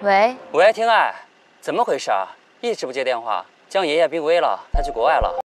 喂，喂，天爱，怎么回事啊？一直不接电话。江爷爷病危了，他去国外了。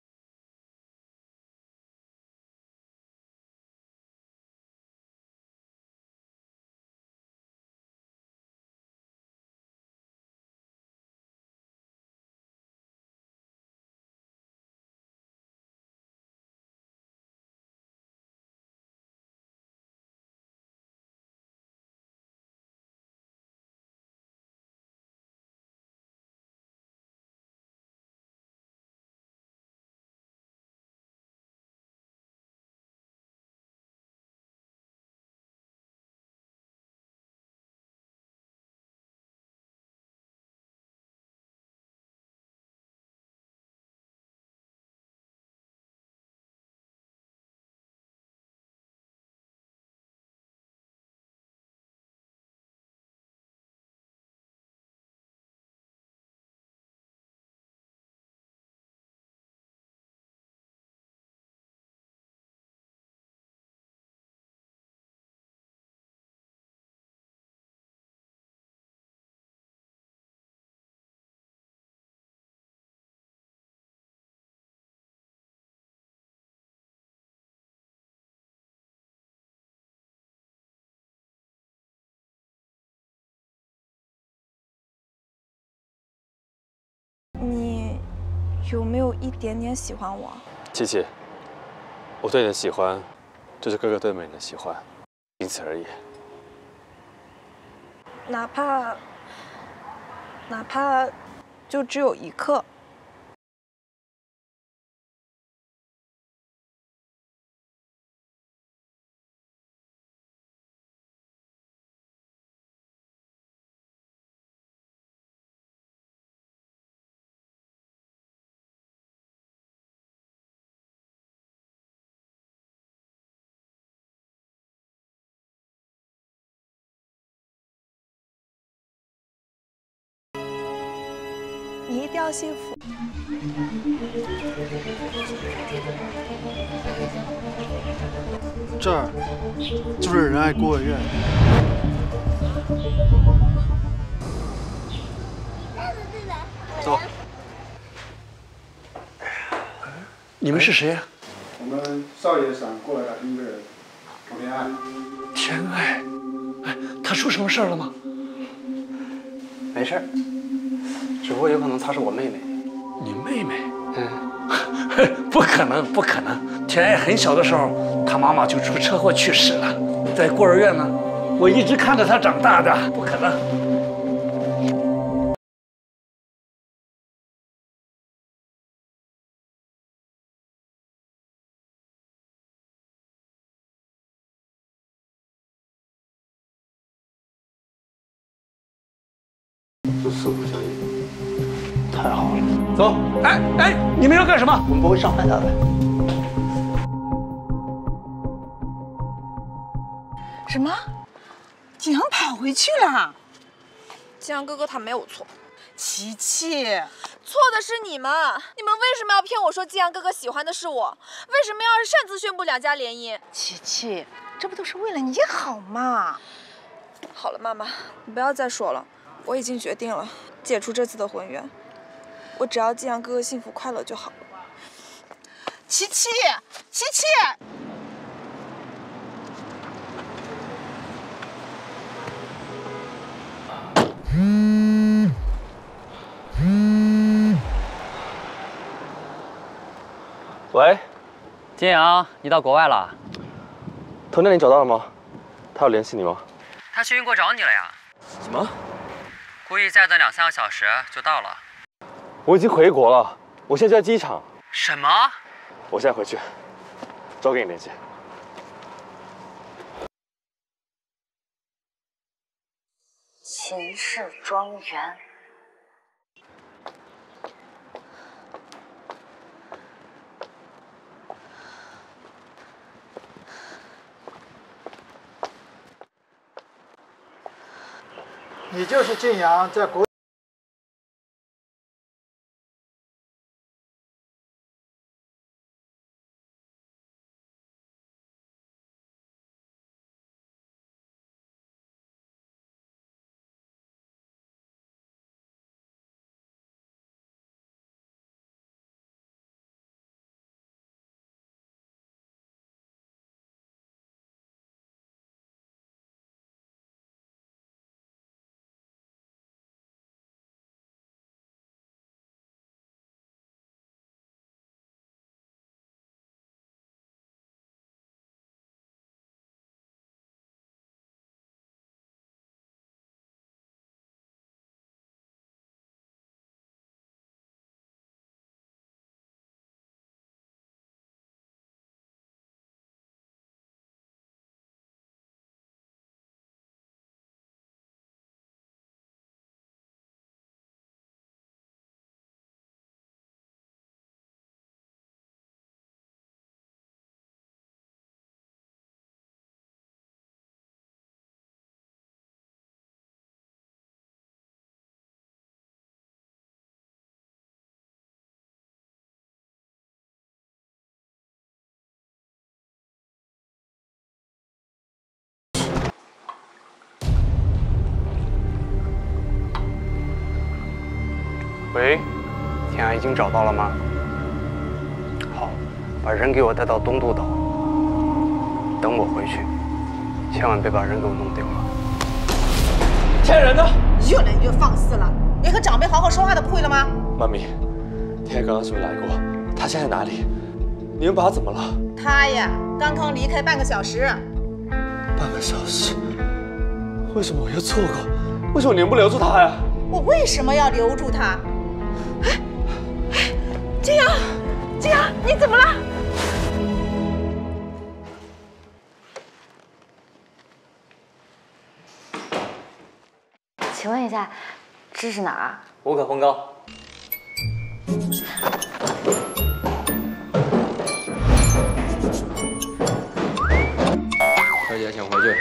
有没有一点点喜欢我？琪琪，我对你的喜欢，就是哥哥对美人的喜欢，仅此而已。哪怕，哪怕，就只有一刻。幸福。这儿就是仁爱孤儿院。走。你们是谁呀？我们少爷想过来打听一个人，楚天爱。天爱，哎，他出什么事儿了吗？没事儿，只不过有可能她是我妹妹。你妹妹？嗯，不可能，不可能！田爱很小的时候，她妈妈就出车祸去世了，在孤儿院呢。我一直看着她长大的，不可能。这似乎相依，太好了。走，哎哎，你们要干什么？我们不会伤害他的。什么？景阳跑回去了？景阳哥哥他没有错，琪琪，错的是你们！你们为什么要骗我说季阳哥哥喜欢的是我？为什么要擅自宣布两家联姻？琪琪，这不都是为了你好吗？好了，妈妈，你不要再说了。我已经决定了，解除这次的婚约。我只要季阳哥哥幸福快乐就好了。琪琪，琪琪，喂，金阳，你到国外了？童年你找到了吗？他有联系你吗？他去英国找你了呀。什么？估计再等两三个小时就到了。我已经回国了，我现在就在机场。什么？我现在回去，之后跟你联系。秦氏庄园。你就是晋阳在国。经找到了吗？好，把人给我带到东渡岛，等我回去，千万别把人给我弄丢了。天人呢！越来越放肆了，连和长辈好好说话都不会了吗？妈咪，天涯刚刚是不是来过？他现在哪里？你们把他怎么了？他呀，刚刚离开半个小时。半个小时？为什么我又错过？为什么你们不留住他呀？我为什么要留住他？哎哎，金阳，金阳，你怎么了？请问一下，这是哪儿？无可奉告。小姐请回去。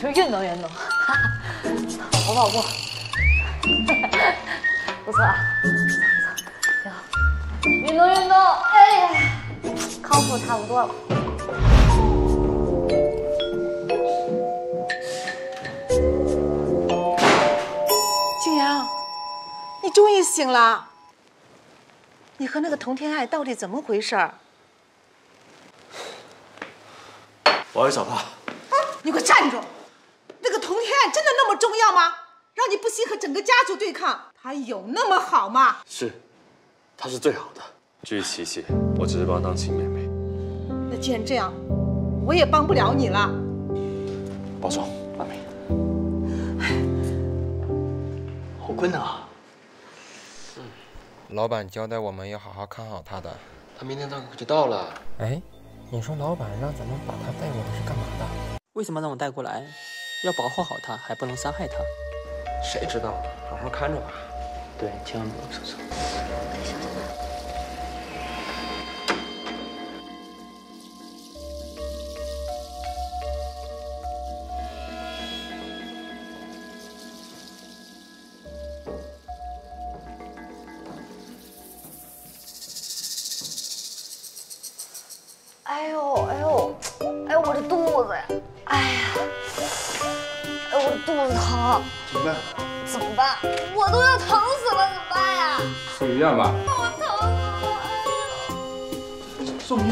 就运动运动，跑跑步，不错，不错挺好。运动运动，哎呀，康复差不多了。静阳，你终于醒了。你和那个童天爱到底怎么回事儿？我要去找他。你给我站住！那个童天爱真的那么重要吗？让你不惜和整个家族对抗，他有那么好吗？是，他是最好的。至于琪琪，我只是把她当亲妹妹。那既然这样，我也帮不了你了。保重，阿美。好困难啊！老板交代我们要好好看好他的。他明天档口就到了。哎，你说老板让咱们把他带过来是干嘛的？为什么让我带过来？要保护好他，还不能伤害他。谁知道？好好看着吧。对，千万不能出错。我都要疼死了，怎么办呀？送医院吧。我疼死了，哎呦！送医院。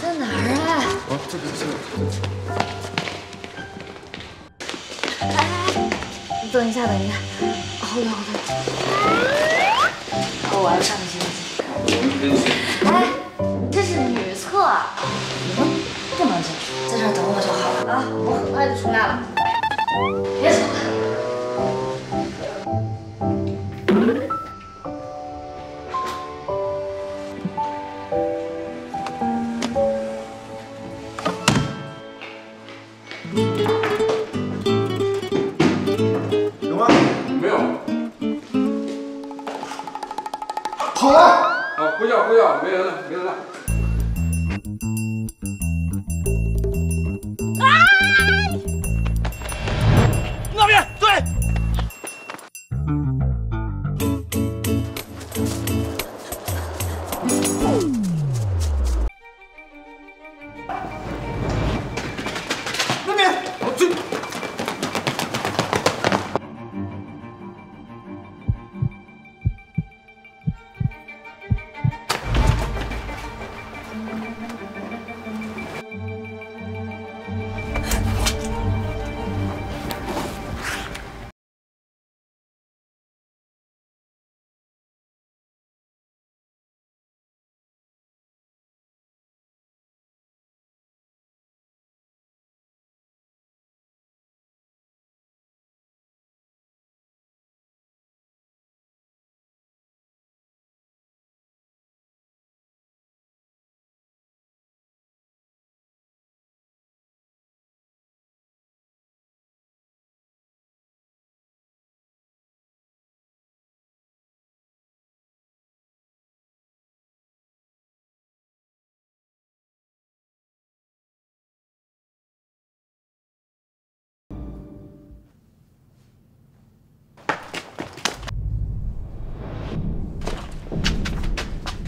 在哪儿啊？哦，这边这你等一下，等一下，好冷好冷。哦，我要上个洗手我很快就出来了。别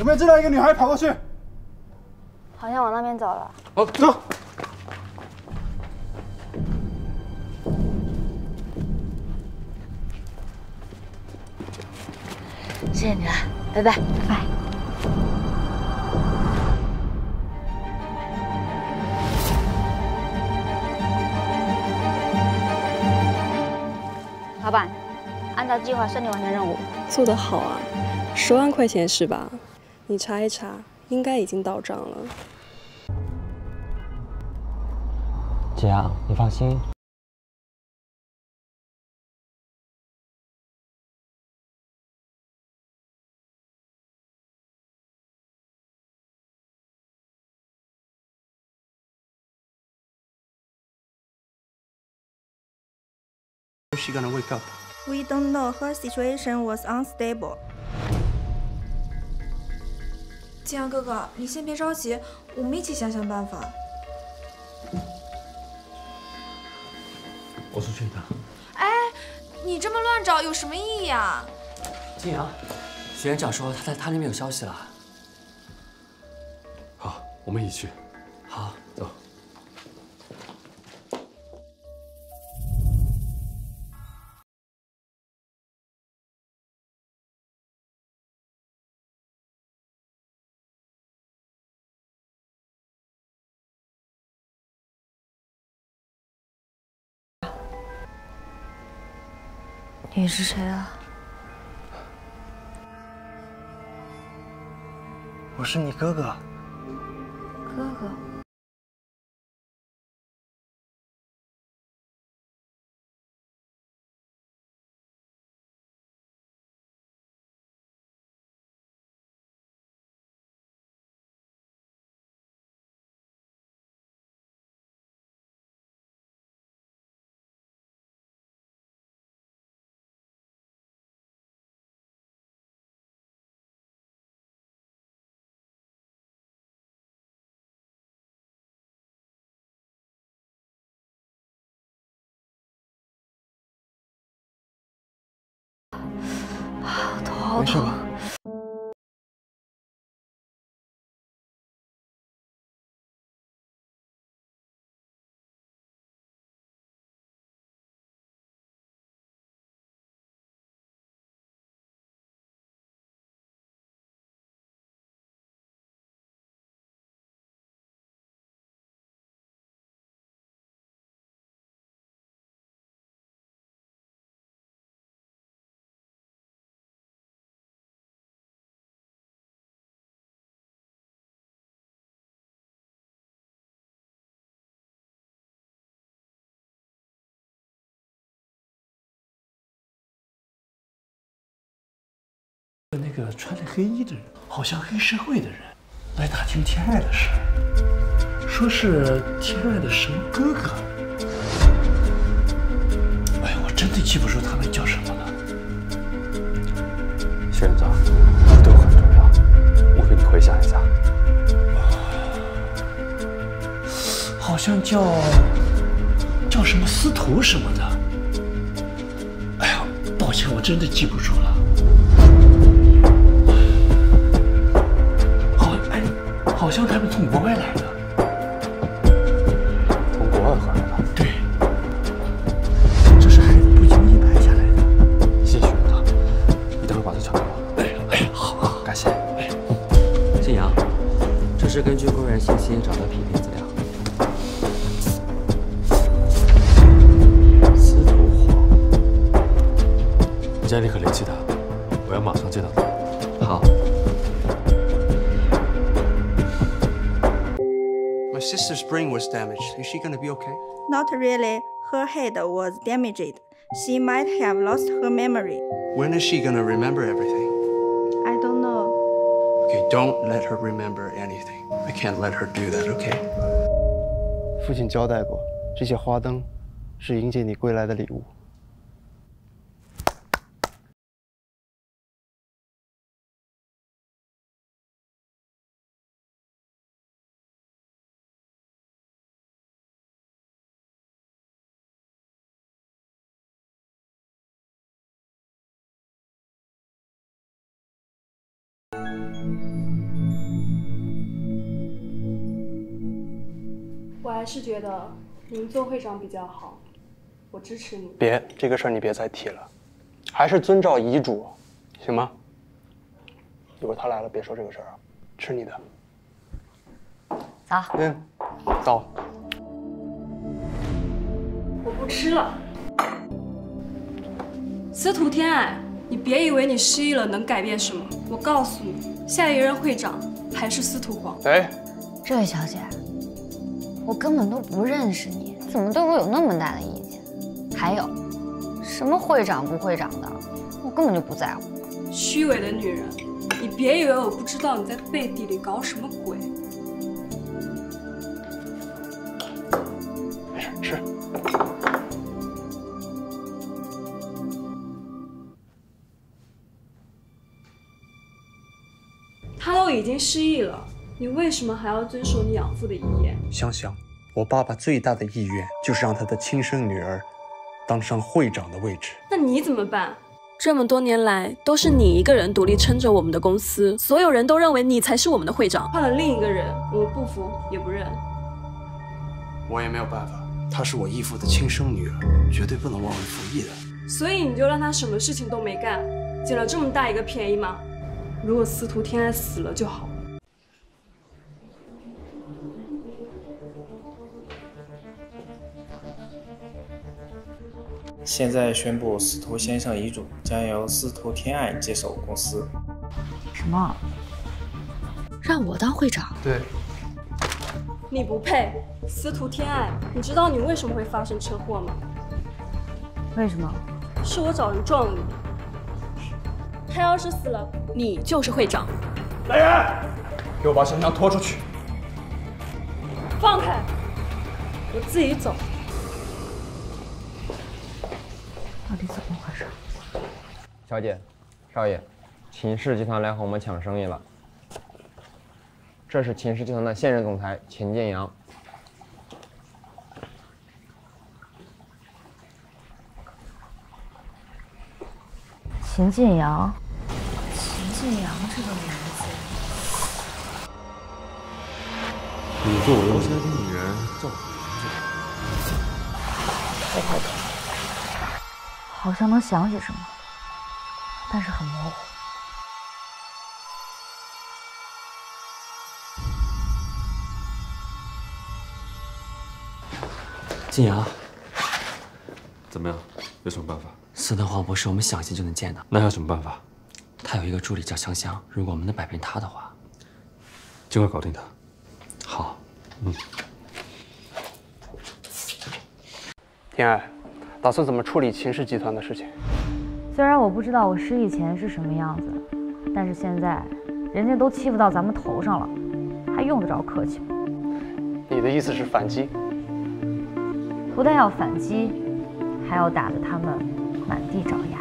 有没有见到一个女孩跑过去？好像往那边走了。好，走。谢谢你了，拜拜，拜。老板，按照计划顺利完成任务，做得好啊！十万块钱是吧？你查一查，应该已经到账了。姐啊，你放心。Is she gonna wake up? We don't know. Her situation was unstable. 金阳哥哥，你先别着急，我们一起想想办法。我出去一趟。哎，你这么乱找有什么意义啊？金阳，徐院长说他在他那边有消息了。好，我们一起去。好，你是谁啊？我是你哥哥。哥哥。那个穿着黑衣的人，好像黑社会的人，来打听天爱的事，说是天爱的什么哥哥。哎呀，我真的记不住他们叫什么了。徐院长，这都很重要，务必你回想一下。好像叫叫什么司徒什么的。哎呀，抱歉，我真的记不住了。好像他们从国外来的。从国外回来的。对，这是孩子不经意拍下来的。谢谢徐院长，你等会把它传给我。哎哎，好啊，感谢。哎信阳，这是根据工人信息找到批评资料。司徒黄，你现在立刻联系他，我要马上见到他。好。sister's brain was damaged. Is she gonna be okay? Not really. Her head was damaged. She might have lost her memory. When is she gonna remember everything? I don't know. Okay, don't let her remember anything. I can't let her do that, okay? 父亲交代过，这些花灯是迎接你归来的礼物。 是觉得您做会长比较好，我支持你。别，这个事儿你别再提了，还是遵照遗嘱，行吗？一会儿他来了别说这个事儿啊，吃你的。走。嗯，走。我不吃了。司徒天爱，你别以为你失忆了能改变什么。我告诉你，下一任会长还是司徒黄。哎，这位小姐，我根本都不认识你，怎么对我有那么大的意见？还有，什么会长不会长的，我根本就不在乎。虚伪的女人，你别以为我不知道你在背地里搞什么鬼。没事，吃。他都已经失忆了，你为什么还要遵守你养父的遗言？想想，我爸爸最大的意愿就是让他的亲生女儿当上会长的位置。那你怎么办？这么多年来，都是你一个人独立撑着我们的公司，所有人都认为你才是我们的会长。换了另一个人，我们不服也不认。我也没有办法，她是我义父的亲生女儿，绝对不能忘恩负义的。所以你就让她什么事情都没干，捡了这么大一个便宜吗？如果司徒天爱死了就好。现在宣布司徒先生遗嘱，将由司徒天爱接手公司。什么？让我当会长？对。你不配，司徒天爱。你知道你为什么会发生车祸吗？为什么？是我找人撞了你。他要是死了，你就是会长。来人，给我把香香拖出去。放开，我自己走。到底怎么回事？小姐，少爷，秦氏集团来和我们抢生意了。这是秦氏集团的现任总裁秦建阳。秦晋阳，秦晋阳这个名字，你作为我现在这女人叫我名字。我回头，好像能想起什么，但是很模糊。晋阳，怎么样？有什么办法？司藤黄不是我们想见就能见的。那还有什么办法？他有一个助理叫香香，如果我们能摆平他的话，尽快搞定他。好，嗯。天爱，打算怎么处理秦氏集团的事情？虽然我不知道我失忆前是什么样子，但是现在人家都欺负到咱们头上了，还用得着客气吗？你的意思是反击？不但要反击，还要打得他们满地找牙。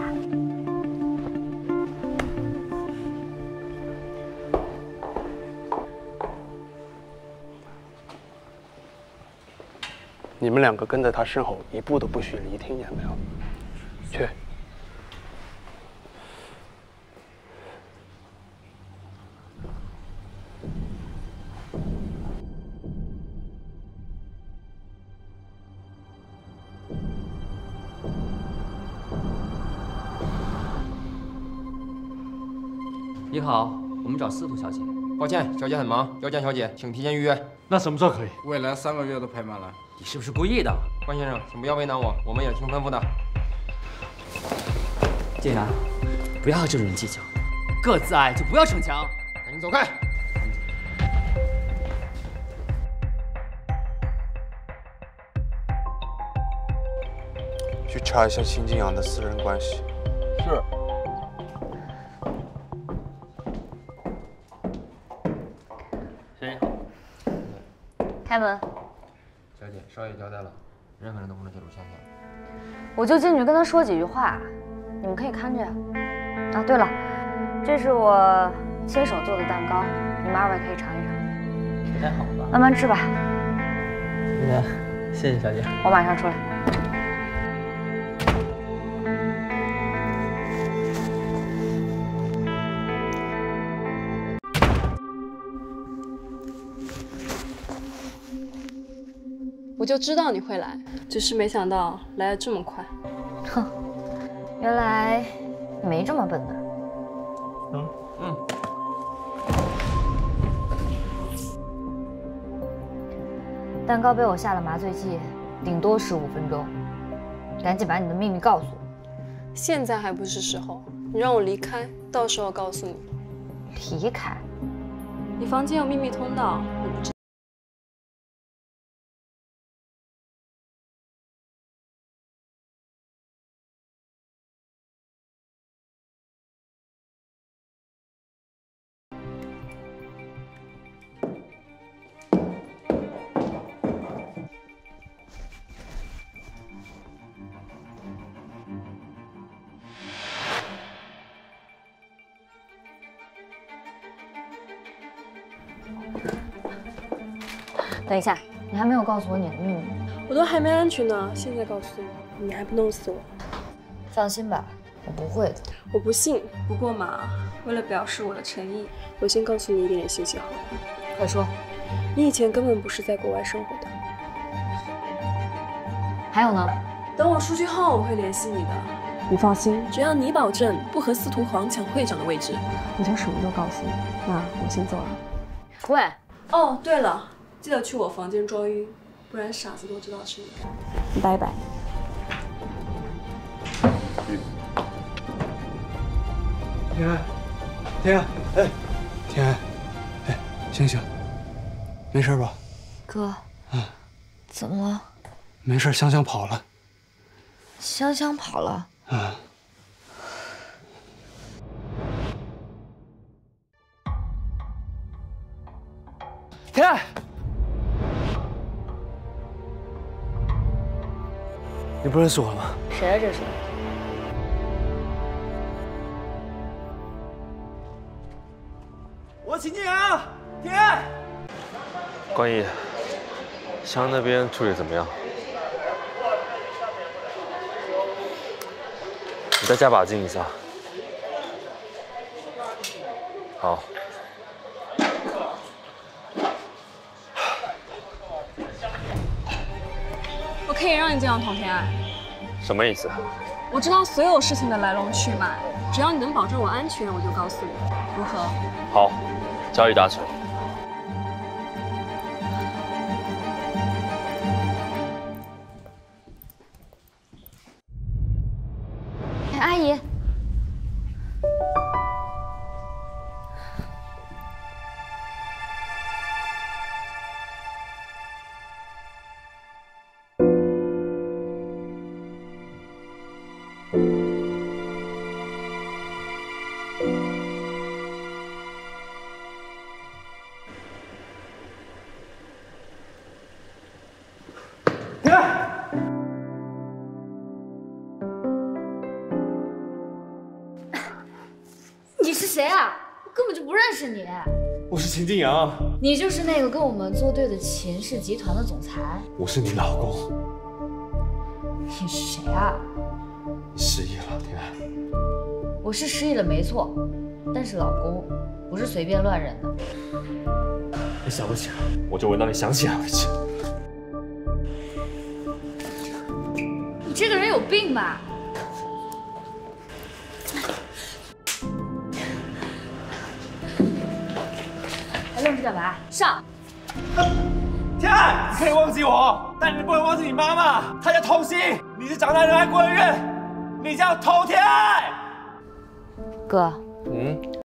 你们两个跟在他身后，一步都不许离，听见没有？去。我们找司徒小姐。抱歉，小姐很忙，要见小姐请提前预约。那什么时候可以？未来三个月都排满了。你是不是故意的？关先生，请不要为难我，我们也听吩咐的。晋阳，不要和这种人计较，各自爱就不要逞强。赶紧走开！去查一下秦晋阳的私人关系。是。开门。小姐，少爷交代了，任何人都不能接触香香。我就进去跟他说几句话，你们可以看着呀。啊，对了，这是我亲手做的蛋糕，你们二位可以尝一尝。不太好吧？慢慢吃吧。那谢谢小姐。我马上出来。我就知道你会来，只是没想到来的这么快。哼，原来没这么笨的。嗯嗯。蛋糕被我下了麻醉剂，顶多十五分钟。赶紧把你的秘密告诉我。现在还不是时候，你让我离开，到时候告诉你。离开？你房间有秘密通道。等一下，你还没有告诉我你的秘密。我都还没安全呢，现在告诉我，你还不弄死我？放心吧，我不会的。我不信。不过嘛，为了表示我的诚意，我先告诉你一点点信息好了。快说。你以前根本不是在国外生活的。还有呢？等我出去后，我会联系你的。你放心，只要你保证不和司徒黄抢会长的位置，我将什么都告诉你。那我先走了。喂。哦，对了。记得去我房间装晕，不然傻子都知道是你。拜拜。天安，天安，哎，天安，哎，醒醒，没事吧？哥。嗯。怎么了？没事，香香跑了。香香跑了。你不认识我了吗？谁啊这是？我秦静阳，天。关毅，湘那边处理怎么样？你再加把劲一下。好。让你这样童天爱，什么意思？我知道所有事情的来龙去脉，只要你能保证我安全，我就告诉你，如何？好，交易达成。秦静阳。你就是那个跟我们作对的秦氏集团的总裁。我是你老公。你是谁啊？你失忆了，天安。我是失忆了，没错。但是老公不是随便乱认的。你想不起来，我就闻到你想起来为止。你这个人有病吧？干嘛？上！天爱，你可以忘记我，但你不能忘记你妈妈，她叫童心。你是长大人爱孤儿院，你叫童天爱。哥。嗯。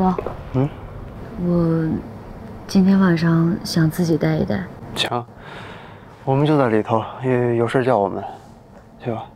哥，嗯，我今天晚上想自己待一待。行，我们就在里头，有有事叫我们，去吧。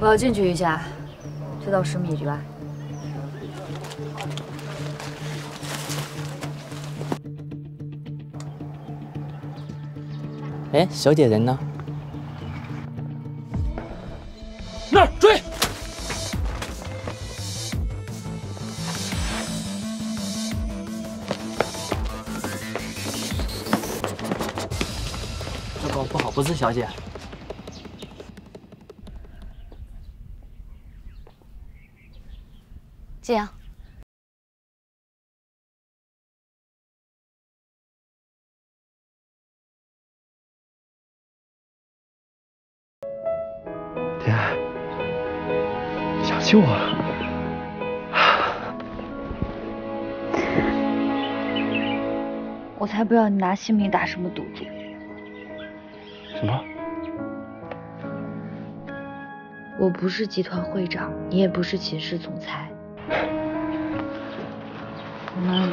我要进去一下，就到十米以外。哎，小姐人呢？不是小姐。季阳，天想救我了？我才不要你拿性命打什么赌注。什么？我不是集团会长，你也不是秦氏总裁，我们